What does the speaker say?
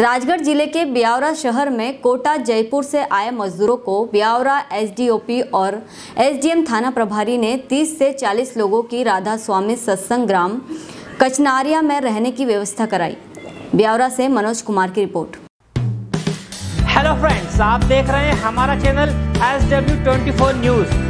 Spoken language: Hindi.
राजगढ़ ज़िले के ब्यावरा शहर में कोटा, जयपुर से आए मजदूरों को ब्यावरा एसडीओपी और एसडीएम थाना प्रभारी ने 30 से 40 लोगों की राधा स्वामी सत्संग ग्राम कचनारिया में रहने की व्यवस्था कराई। ब्यावरा से मनोज कुमार की रिपोर्ट। हेलो फ्रेंड्स आप देख रहे हैं हमारा चैनल एस डब्ल्यू न्यूज़